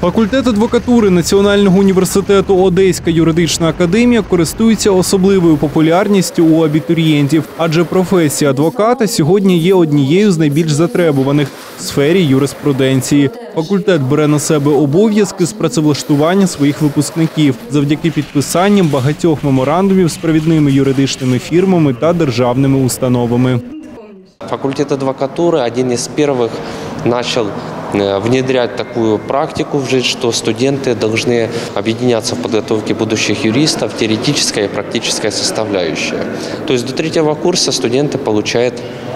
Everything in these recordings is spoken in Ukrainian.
Факультет адвокатури Національного університету Одеська юридична академія користується особливою популярністю у абітурієнтів, адже професія адвоката сьогодні є однією з найбільш затребуваних в сфері юриспруденції. Факультет бере на себе обов'язки з працевлаштування своїх випускників завдяки підписанням багатьох меморандумів з провідними юридичними фірмами та державними установами. Факультет адвокатуры один из первых начал э, внедрять такую практику в жизнь, что студенты должны объединяться в подготовке будущих юристов, теоретическая и практическая составляющая. То есть до третьего курса студенты получают э,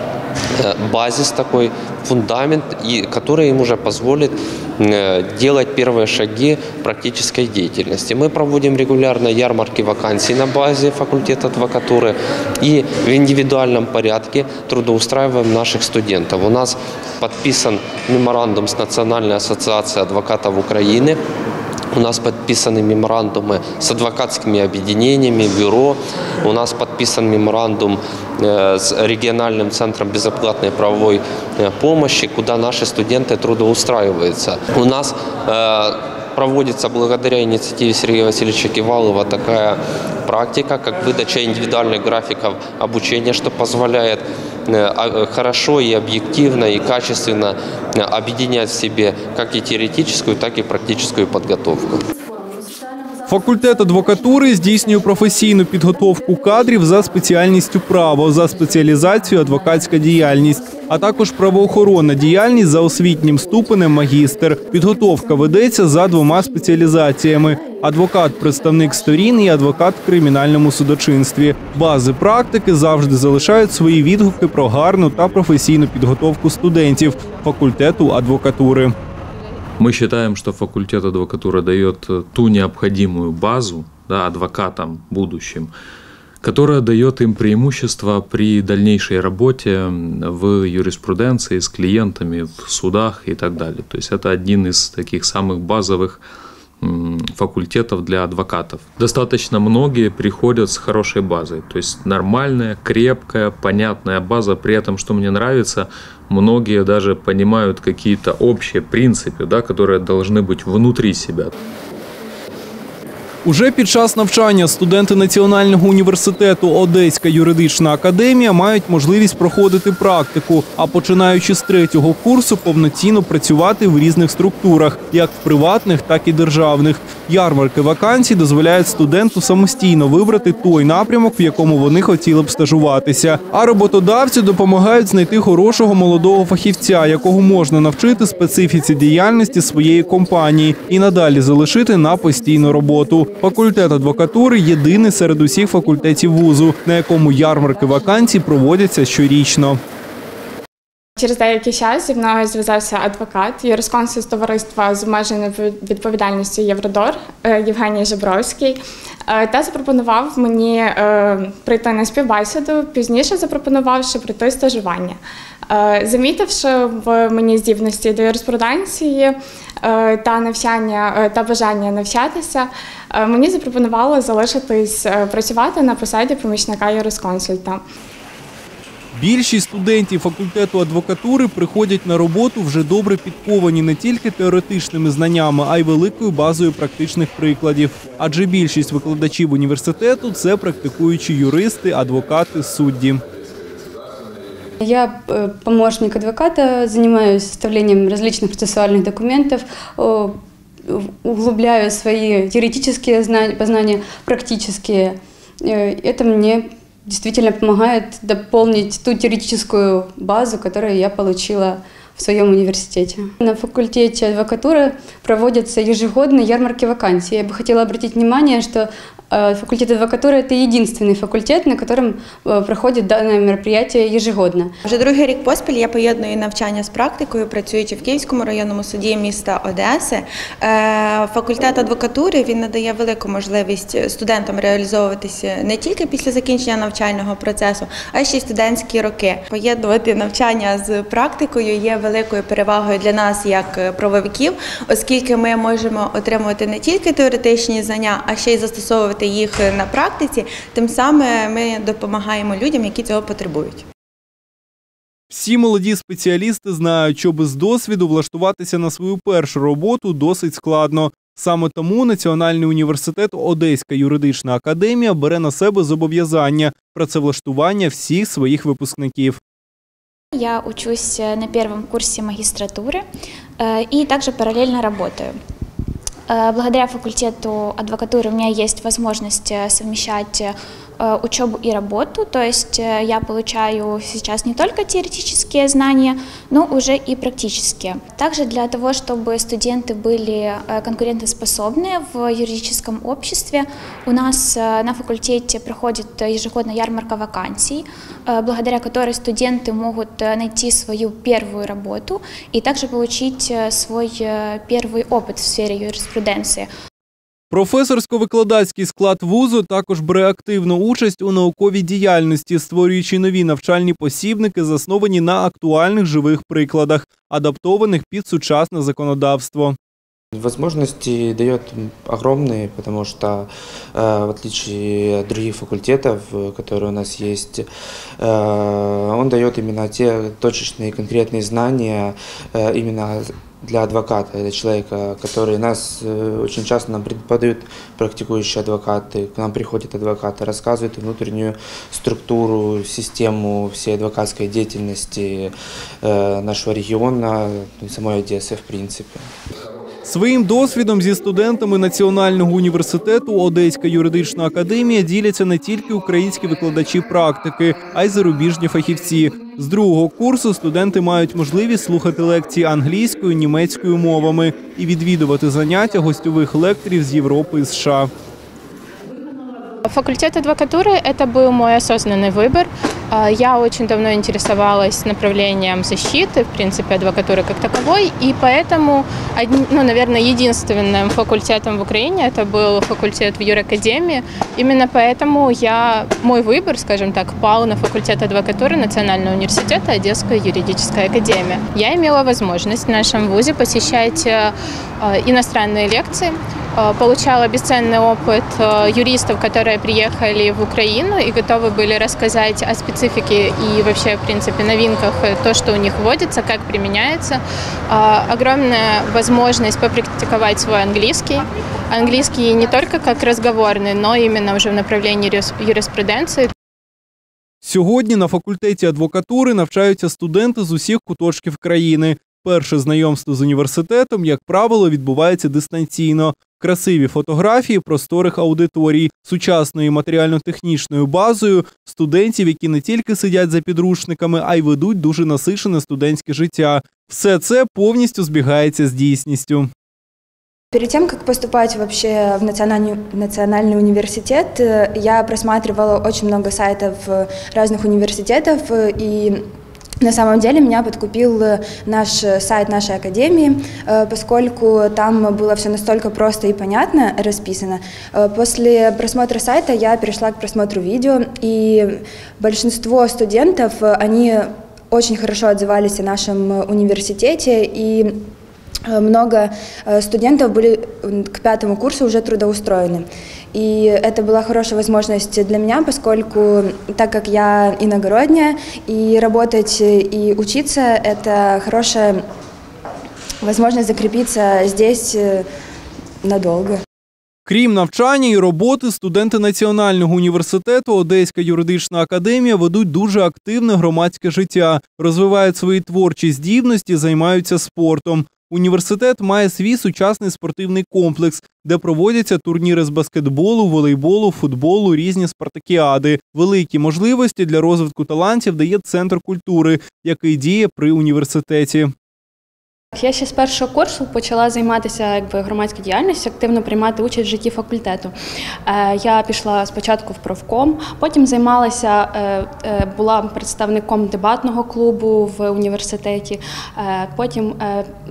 базис такой, фундамент, и, который им уже позволит э, делать первые шаги практической деятельности. Мы проводим регулярно ярмарки вакансий на базе факультета адвокатуры и в индивидуальном порядке трудоустраиваем наших студентов. У нас подписан меморандум с Национальной ассоциацией адвокатов Украины, у нас подписаны меморандумы с адвокатскими объединениями, бюро. У нас подписан меморандум э, с региональным центром безоплатной правовой э, помощи, куда наши студенты трудоустраиваются. У нас э, проводится благодаря инициативе Сергея Васильевича Кивалова такая практика, как выдача индивидуальных графиков обучения, что позволяет э, а- хорошо и объективно и качественно э, объединять в себе как и теоретическую, так и практическую подготовку. Факультет адвокатури здійснює професійну підготовку кадрів за спеціальністю право, за спеціалізацією адвокатська діяльність, а також правоохоронна діяльність за освітнім ступенем магістр. Підготовка ведеться за двома спеціалізаціями: адвокат, представник сторін і адвокат в кримінальному судочинстві. Бази практики завжди залишають свої відгуки про гарну та професійну підготовку студентів факультету адвокатури. Мы считаем, что факультет адвокатуры дает э, ту необходимую базу да, адвокатам будущим, которая дает им преимущество при дальнейшей работе в юриспруденции с клиентами, в судах и так далее. То есть это один из таких самых базовых факультетов для адвокатов. Достаточно многие приходят с хорошей базой, то есть нормальная, крепкая, понятная база. При этом, что мне нравится, многие даже понимают какие-то общие принципы, да, которые должны быть внутри себя. Уже під час навчання студенти Національного університету Одеська юридична академія мають можливість проходити практику, а починаючи з третього курсу повноцінно працювати в різних структурах, як в приватних, так і державних. Ярмарки вакансій дозволяють студенту самостійно вибрати той напрямок, в якому вони хотіли б стажуватися. А роботодавці допомагають знайти хорошого молодого фахівця, якого можна навчити специфіці діяльності своєї компанії і надалі залишити на постійну роботу. Факультет адвокатури єдиний серед усіх факультетів вузу, на якому ярмарки вакансій проводяться щорічно. Через деякий час зі мною зв'язався адвокат, юрисконсульт з товариства з обмеженою відповідальністю Євродор е, Євгеній Жабровський е, та запропонував мені е, прийти на співбесіду. Пізніше запропонувавши прийти стажування. Замітивши в мені здібності до юриспруденції та навчання та бажання навчатися, мені запропонували залишитись працювати на посаді помічника юрисконсульта. Більшість студентів факультету адвокатури приходять на роботу вже добре підковані не тільки теоретичними знаннями, а й великою базою практичних прикладів. Адже більшість викладачів університету це практикуючі юристи, адвокати, судді. Я э, помощник адвоката, занимаюсь составлением различных процессуальных документов, о, углубляю свои теоретические знания, познания, практические. Э, Это мне действительно помогает дополнить ту теоретическую базу, которую я получила в своем университете. На факультете адвокатуры проводятся ежегодно ярмарки вакансий. Я бы хотела обратить внимание, что факультет адвокатуры – это единственный факультет, на котором э, проходит данное мероприятие ежегодно. Вже другий рік поспіль я поєдную навчання з практикою, працюючи в Київському районному суді міста Одеси. Е, Факультет адвокатури він надає велику можливість студентам реалізовуватися не тільки після закінчення навчального процесу, а ще й студентські роки. Поєднувати навчання з практикою є великою перевагою для нас як правовиків, оскільки ми можемо отримувати не тільки теоретичні знання, а ще й застосовувати їх на практиці. Тим самим ми допомагаємо людям, які цього потребують. Всі молоді спеціалісти знають, що без досвіду влаштуватися на свою першу роботу досить складно. Саме тому Національний університет Одеська юридична академія бере на себе зобов'язання працевлаштування всіх своїх випускників. Я учусь э, на первом курсе магистратуры э, и также параллельно работаю. Э, Благодаря факультету адвокатуры у меня есть возможность э, совмещать э, учебу и работу, то есть я получаю сейчас не только теоретические знания, но уже и практические. Также для того, чтобы студенты были конкурентоспособны в юридическом обществе, у нас на факультете проходит ежегодно ярмарка вакансий, благодаря которой студенты могут найти свою первую работу и также получить свой первый опыт в сфере юриспруденции. Професорсько-викладацький склад вузу також бере активну участь у науковій діяльності, створюючи нові навчальні посібники, засновані на актуальних живих прикладах, адаптованих під сучасне законодавство. Возможности дает огромные, потому что э, в отличие от других факультетов, э, которые у нас есть, э, он дает именно те точечные конкретные знания э, именно для адвоката, для человека, который нас э, очень часто нам преподают практикующие адвокаты, к нам приходят адвокаты, рассказывают внутреннюю структуру, систему всей адвокатской деятельности э, нашего региона, ну и самой Одессы в принципе. Своїм досвідом зі студентами Національного університету Одеська юридична академія діляться не тільки українські викладачі практики, а й зарубіжні фахівці. З другого курсу студенти мають можливість слухати лекції англійською, німецькою мовами і відвідувати заняття гостьових лекторів з Європи і США. Факультет адвокатуры – это был мой осознанный выбор. А, Я очень давно интересовалась направлением защиты, в принципе, адвокатуры как таковой, и поэтому, ну, наверное, единственным факультетом в Украине это был факультет в юракадемии. Именно поэтому я, мой выбор, скажем так, пал на факультет адвокатуры Национального университета Одесская юридическая академия. Я имела возможность в нашем вузе посещать э, иностранные лекции, получала бесценный опыт э, юристов, которые приехали в Украину и готовы были рассказать о специфике и вообще, в принципе, новинках, э, то, что у них вводится, как применяется. Э, Огромная возможность попрактиковать свой английский. Английский не только как разговорный, но именно уже в направлении юрис- юриспруденции, Сьогодні на факультеті адвокатури навчаються студенти з усіх куточків країни. Перше знайомство з університетом, як правило, відбувається дистанційно. Красиві фотографії просторих аудиторій, сучасною матеріально-технічною базою, студентів, які не тільки сидять за підручниками, а й ведуть дуже насичене студентське життя. Все це повністю збігається з дійсністю. Перед тем, как поступать вообще в национальный, национальный университет, э, я просматривала очень много сайтов э, разных университетов, э, и на самом деле меня подкупил э, наш э, сайт нашей академии, э, поскольку там было все настолько просто и понятно расписано. После просмотра сайта я перешла к просмотру видео, и большинство студентов, они очень хорошо отзывались о нашем университете, и много студентов были к пятому курсу уже трудоустроены. И это была хорошая возможность для меня, поскольку так как я иногородняя, и работать э, и учиться – это хорошая возможность закрепиться здесь э, надолго. Крім навчання і роботи, студенти Національного університету Одеська юридична академія ведуть дуже активне громадське життя, розвивають свої творчі здібності, займаються спортом. Університет має свій сучасний спортивний комплекс, де проводяться турніри з баскетболу, волейболу, футболу, різні спартакіади. Великі можливості для розвитку талантів дає центр культури, який діє при університеті. Я ще з першого курсу почала займатися якби громадською діяльністю, активно приймати участь в житті факультету. Е, Я пішла спочатку в профком, потім займалася, е, е, була представником дебатного клубу в університеті. Потім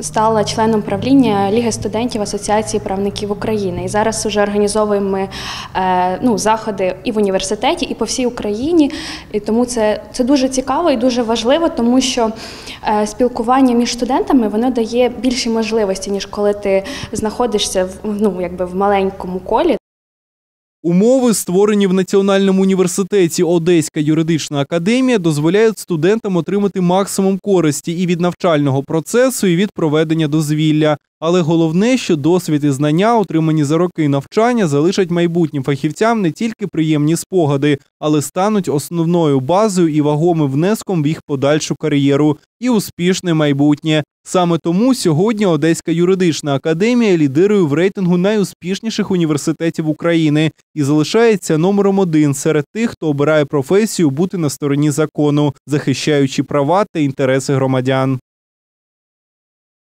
стала членом правління Ліги студентів Асоціації правників України. І зараз вже організовуємо ну, заходи і в університеті, і по всій Україні. І тому це, це дуже цікаво і дуже важливо, тому що спілкування між студентами воно дає більші можливості, ніж коли ти знаходишся в ну якби в маленькому колі. Умови, створені в Національному університеті Одеська юридична академія, дозволяють студентам отримати максимум користі і від навчального процесу, і від проведення дозвілля. Але головне, що досвід і знання, отримані за роки навчання, залишать майбутнім фахівцям не тільки приємні спогади, але стануть основною базою і вагомим внеском в їх подальшу кар'єру і успішне майбутнє. Саме тому сьогодні Одеська юридична академія лідирує в рейтингу найуспішніших університетів України і залишається номером один серед тих, хто обирає професію бути на стороні закону, захищаючи права та інтереси громадян.